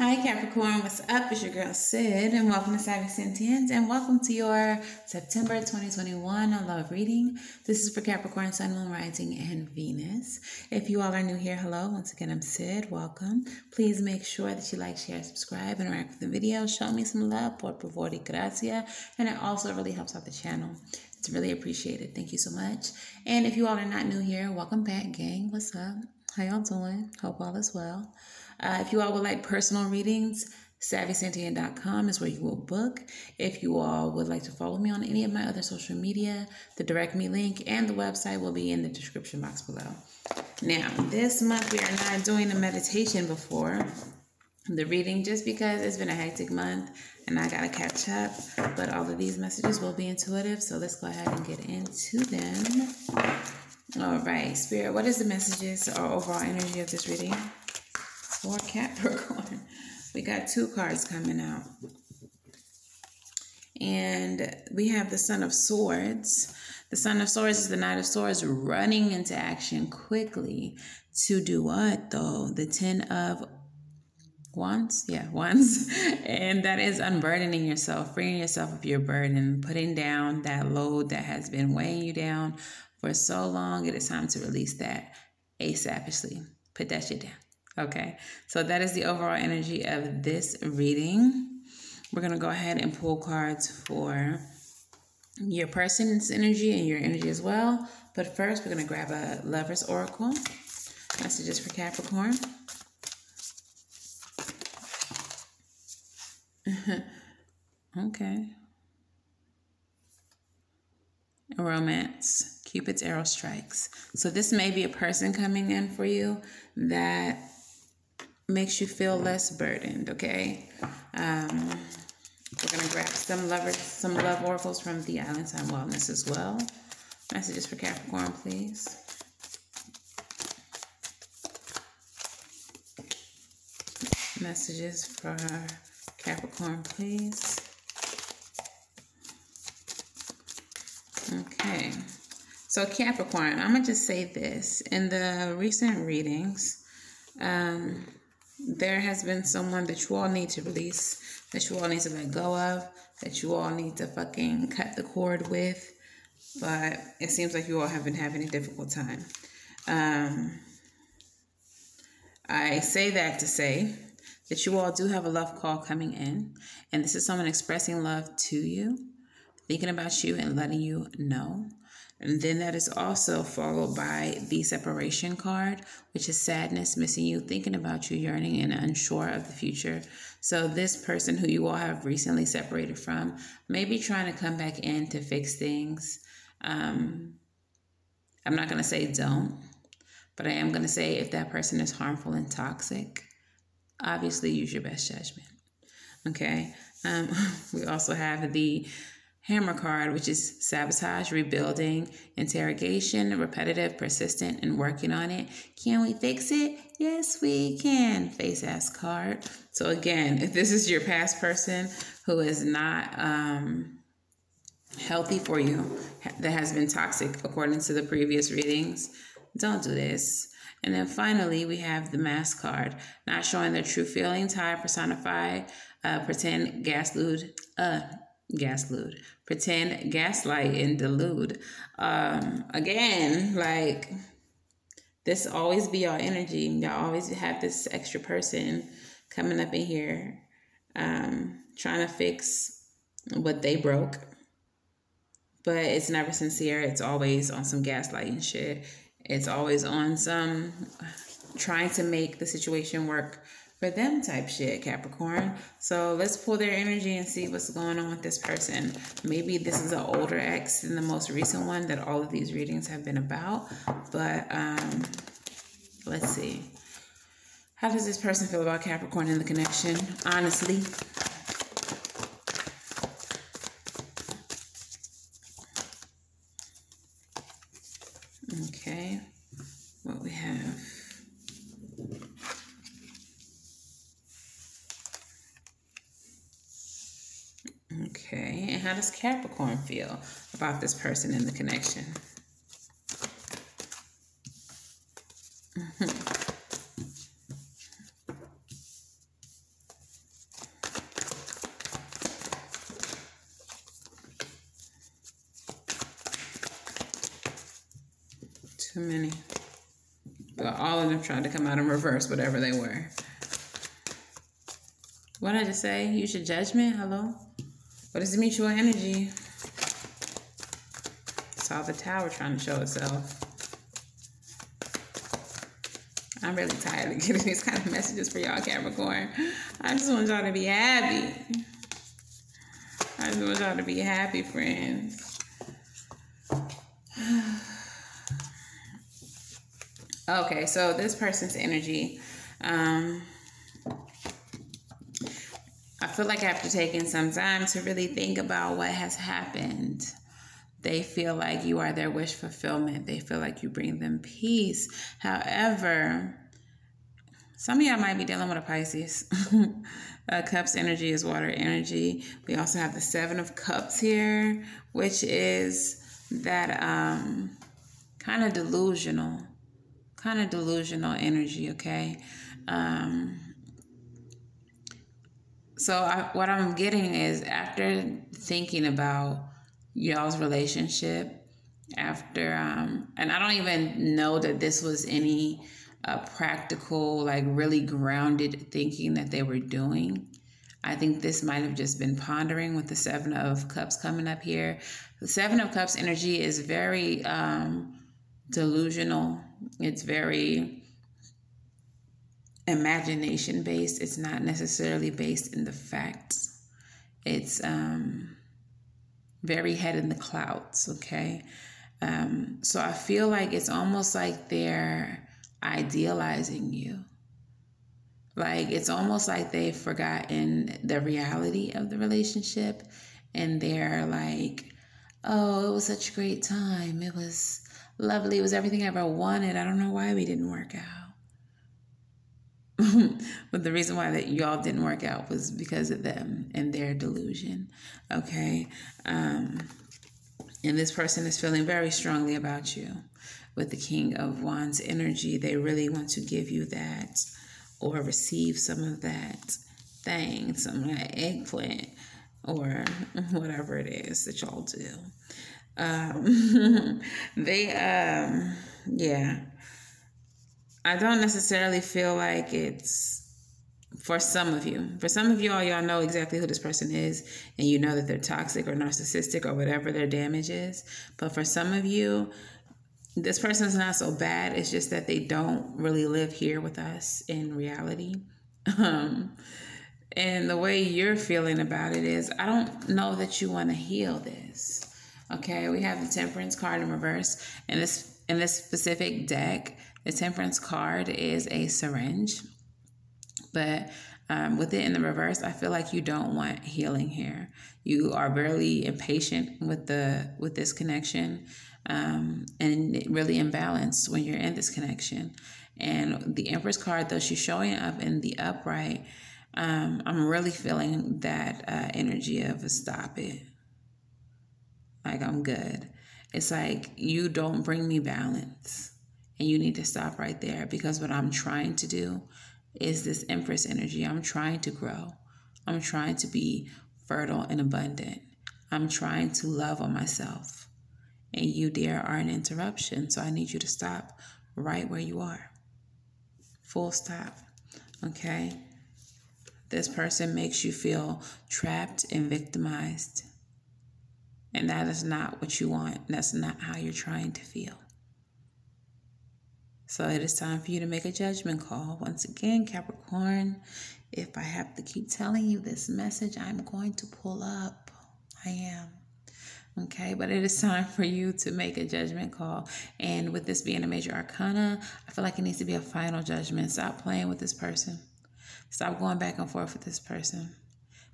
Hi Capricorn, what's up? It's your girl Sid, and welcome to Savy Sentience, and welcome to your September 2021 love reading. This is for Capricorn, Sun, Moon, Rising, and Venus. If you all are new here, hello. Once again, I'm Sid. Welcome. Please make sure that you like, share, subscribe, interact with the video. Show me some love, por favor, y gracia, and it also really helps out the channel. It's really appreciated. Thank you so much. And if you all are not new here, welcome back, gang. What's up? How y'all doing? Hope all is well. Uh, if you all would like personal readings, savysentient.com is where you will book. If you all would like to follow me on any of my other social media, the direct me link and the website will be in the description box below. Now, this month we are not doing a meditation before the reading just because it's been a hectic month and I got to catch up. But all of these messages will be intuitive, so let's go ahead and get into them. All right, Spirit, what is the messages or overall energy of this reading? For Capricorn. We got two cards coming out. And we have the Son of Swords. The Son of Swords is the Knight of Swords running into action quickly to do what, though? The Ten of Wands? Yeah, Wands. and that is unburdening yourself, freeing yourself of your burden, putting down that load that has been weighing you down for so long. It is time to release that asapishly. Put that shit down. Okay, so that is the overall energy of this reading. We're going to go ahead and pull cards for your person's energy and your energy as well. But first, we're going to grab a Lover's Oracle. Messages for Capricorn. okay. Romance. Cupid's arrow strikes. So this may be a person coming in for you that makes you feel less burdened, okay? Um, we're going to grab some lovers, some love oracles from the Island Time Wellness as well. Messages for Capricorn, please. Messages for Capricorn, please. Okay. So Capricorn, I'm going to just say this. In the recent readings, um, there has been someone that you all need to release, that you all need to let go of, that you all need to fucking cut the cord with. But it seems like you all have been having a difficult time. Um, I say that to say that you all do have a love call coming in, and this is someone expressing love to you, thinking about you, and letting you know. And then that is also followed by the separation card, which is sadness, missing you, thinking about you, yearning, and unsure of the future. So, this person who you all have recently separated from may be trying to come back in to fix things. Um, I'm not going to say don't, but I am going to say if that person is harmful and toxic, obviously use your best judgment. Okay. Um, we also have the Hammer card, which is sabotage, rebuilding, interrogation, repetitive, persistent, and working on it. Can we fix it? Yes, we can. Face ass card. So, again, if this is your past person who is not um, healthy for you, that has been toxic according to the previous readings, don't do this. And then finally, we have the mask card, not showing their true feelings, high personified, uh, pretend, gaslude, uh, gaslude pretend gaslight and delude um again like this always be your energy. Y'all always have this extra person coming up in here um trying to fix what they broke. But it's never sincere. It's always on some gaslighting shit. It's always on some trying to make the situation work for them type shit, Capricorn. So let's pull their energy and see what's going on with this person. Maybe this is an older ex than the most recent one that all of these readings have been about. But um, let's see. How does this person feel about Capricorn in the connection? Honestly. Okay, and how does Capricorn feel about this person in the connection? Too many. All of them tried to come out in reverse, whatever they were. What did I just say? You should judgment? Hello? What is the mutual energy? Saw the tower trying to show itself. I'm really tired of getting these kind of messages for y'all, Capricorn. I just want y'all to be happy. I just want y'all to be happy, friends. okay, so this person's energy. Um, feel like after taking some time to really think about what has happened, they feel like you are their wish fulfillment. They feel like you bring them peace. However, some of y'all might be dealing with a Pisces. uh, cups energy is water energy. We also have the Seven of Cups here, which is that um, kind of delusional, kind of delusional energy, okay? Um, so I, what I'm getting is after thinking about y'all's relationship, after um, and I don't even know that this was any uh, practical, like really grounded thinking that they were doing. I think this might have just been pondering with the Seven of Cups coming up here. The Seven of Cups energy is very um, delusional. It's very imagination based. It's not necessarily based in the facts. It's um, very head in the clouds, okay? Um, so I feel like it's almost like they're idealizing you. Like it's almost like they've forgotten the reality of the relationship and they're like, oh, it was such a great time. It was lovely. It was everything I ever wanted. I don't know why we didn't work out. but the reason why that y'all didn't work out was because of them and their delusion. Okay. Um, and this person is feeling very strongly about you with the King of Wands energy. They really want to give you that or receive some of that thing, some of that eggplant or whatever it is that y'all do. Um, they, um, yeah I don't necessarily feel like it's for some of you. For some of y'all, y'all know exactly who this person is, and you know that they're toxic or narcissistic or whatever their damage is. But for some of you, this person is not so bad. It's just that they don't really live here with us in reality. Um, and the way you're feeling about it is, I don't know that you want to heal this. Okay, we have the Temperance card in reverse, and this in this specific deck the temperance card is a syringe, but um, with it in the reverse, I feel like you don't want healing here. You are very impatient with the with this connection, um, and really imbalanced when you're in this connection. And the Empress card, though she's showing up in the upright, um, I'm really feeling that uh, energy of a stop it. Like I'm good. It's like you don't bring me balance and you need to stop right there because what I'm trying to do is this Empress energy. I'm trying to grow. I'm trying to be fertile and abundant. I'm trying to love on myself. And you, dear, are an interruption. So I need you to stop right where you are. Full stop. Okay? This person makes you feel trapped and victimized. And that is not what you want. That's not how you're trying to feel. So it is time for you to make a judgment call. Once again, Capricorn, if I have to keep telling you this message, I'm going to pull up. I am. Okay, but it is time for you to make a judgment call. And with this being a major arcana, I feel like it needs to be a final judgment. Stop playing with this person. Stop going back and forth with this person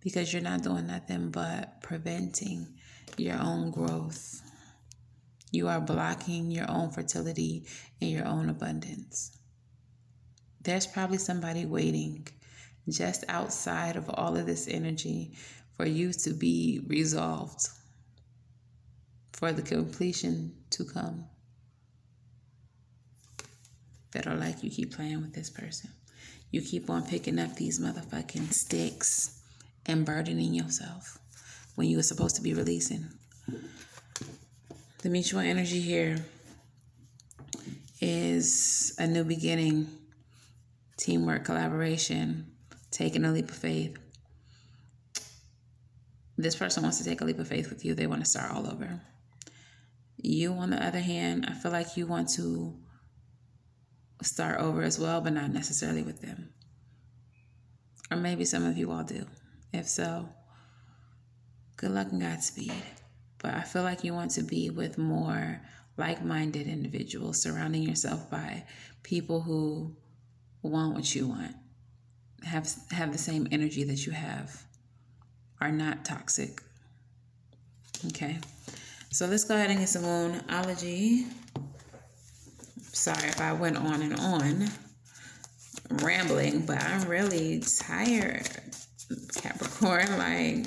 because you're not doing nothing but preventing your own growth. You are blocking your own fertility and your own abundance. There's probably somebody waiting just outside of all of this energy for you to be resolved, for the completion to come. Are like you keep playing with this person. You keep on picking up these motherfucking sticks and burdening yourself when you were supposed to be releasing. The mutual energy here is a new beginning, teamwork, collaboration, taking a leap of faith. This person wants to take a leap of faith with you. They want to start all over. You, on the other hand, I feel like you want to start over as well, but not necessarily with them. Or maybe some of you all do. If so, good luck and Godspeed. But I feel like you want to be with more like minded individuals, surrounding yourself by people who want what you want, have, have the same energy that you have, are not toxic. Okay. So let's go ahead and get some Moonology. Sorry if I went on and on rambling, but I'm really tired, Capricorn. Like,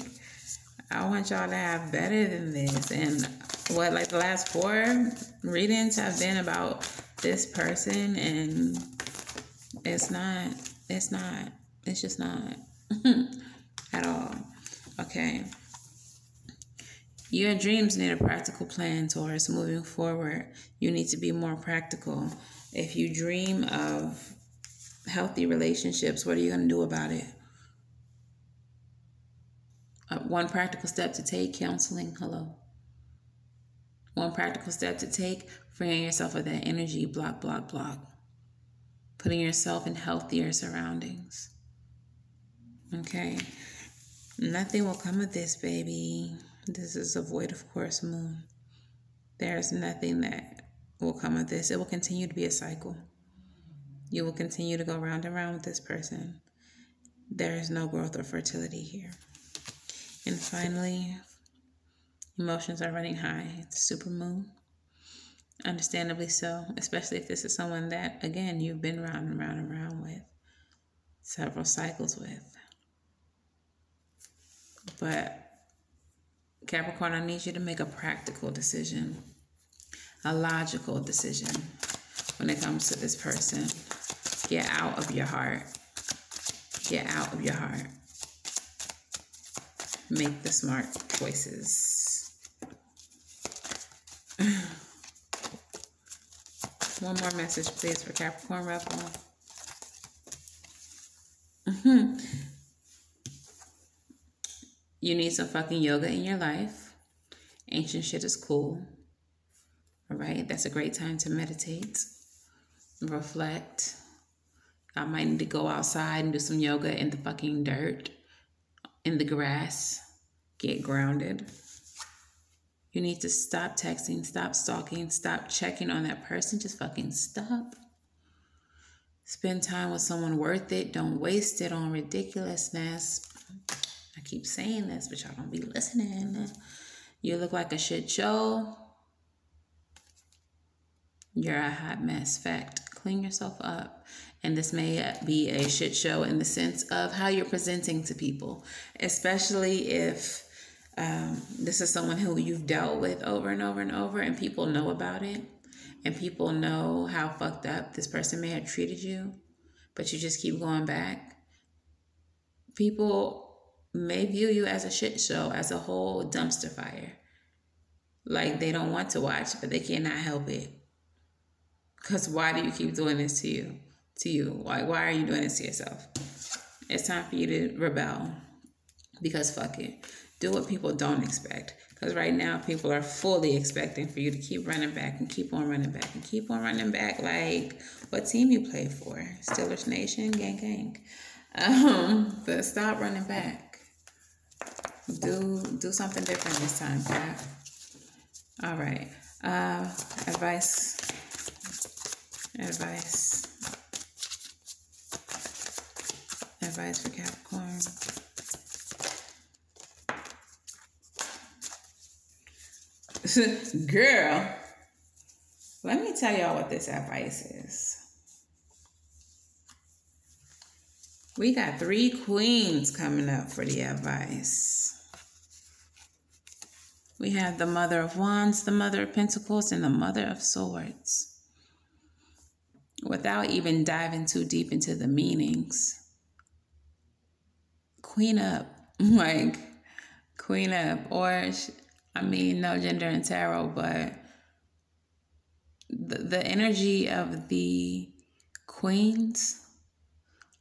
I want y'all to have better than this. And what, like the last four readings have been about this person, and it's not, it's not, it's just not at all. Okay. Your dreams need a practical plan towards moving forward. You need to be more practical. If you dream of healthy relationships, what are you going to do about it? One practical step to take counseling. Hello. One practical step to take freeing yourself of that energy. Block, block, block. Putting yourself in healthier surroundings. Okay. Nothing will come of this, baby. This is a void of course moon. There's nothing that will come of this. It will continue to be a cycle. You will continue to go round and round with this person. There is no growth or fertility here. And finally, emotions are running high. It's super moon. Understandably so, especially if this is someone that, again, you've been round and round and round with, several cycles with. But Capricorn, I need you to make a practical decision, a logical decision when it comes to this person. Get out of your heart. Get out of your heart. Make the smart choices. One more message, please, for Capricorn Rebel. You need some fucking yoga in your life. Ancient shit is cool. All right, that's a great time to meditate, reflect. I might need to go outside and do some yoga in the fucking dirt, in the grass, get grounded. You need to stop texting, stop stalking, stop checking on that person. Just fucking stop. Spend time with someone worth it. Don't waste it on ridiculousness I keep saying this, but y'all don't be listening. You look like a shit show. You're a hot mess. Fact. Clean yourself up. And this may be a shit show in the sense of how you're presenting to people, especially if um, this is someone who you've dealt with over and over and over, and people know about it, and people know how fucked up this person may have treated you, but you just keep going back. People may view you as a shit show, as a whole dumpster fire. Like they don't want to watch, but they cannot help it. Because why do you keep doing this to you? To you? Why, why are you doing this to yourself? It's time for you to rebel. Because fuck it. Do what people don't expect. Because right now, people are fully expecting for you to keep running back and keep on running back and keep on running back. Like what team you play for? Steelers Nation? Gang, gang. Um, but stop running back do do something different this time, Cap. All right. Uh, advice. Advice. Advice for Capricorn. Girl, let me tell y'all what this advice is. We got three queens coming up for the advice. We have the Mother of Wands, the Mother of Pentacles, and the Mother of Swords. Without even diving too deep into the meanings, queen up, like queen up, or I mean, no gender in tarot, but the, the energy of the queens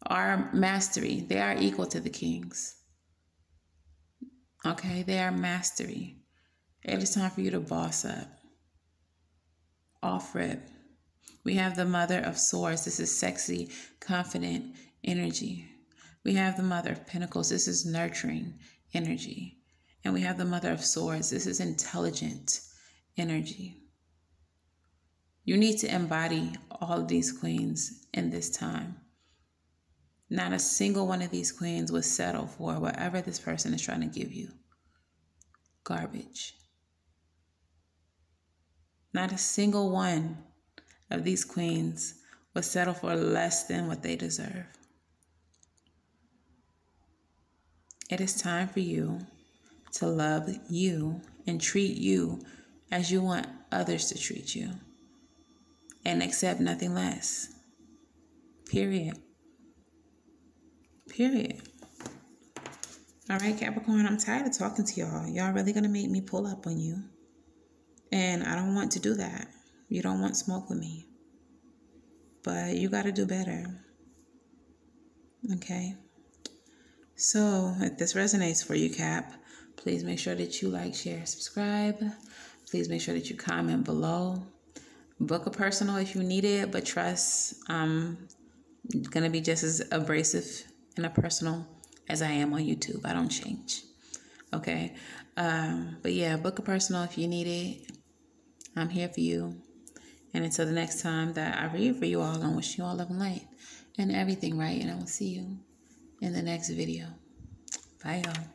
are mastery. They are equal to the kings. Okay, they are mastery. It is time for you to boss up. Off rip. We have the mother of swords. This is sexy, confident energy. We have the mother of pentacles. This is nurturing energy. And we have the mother of swords. This is intelligent energy. You need to embody all of these queens in this time. Not a single one of these queens would settle for whatever this person is trying to give you. Garbage. Not a single one of these queens would settle for less than what they deserve. It is time for you to love you and treat you as you want others to treat you and accept nothing less. Period. Period. All right, Capricorn, I'm tired of talking to y'all. Y'all really going to make me pull up on you. And I don't want to do that. You don't want smoke with me. But you got to do better. Okay? So, if this resonates for you, Cap, please make sure that you like, share, subscribe. Please make sure that you comment below. Book a personal if you need it, but trust I'm going to be just as abrasive in a personal as I am on YouTube. I don't change. Okay. Um, but yeah, book a personal if you need it. I'm here for you. And until the next time that I read for you all, I wish you all love and light and everything right. And I will see you in the next video. Bye, y'all.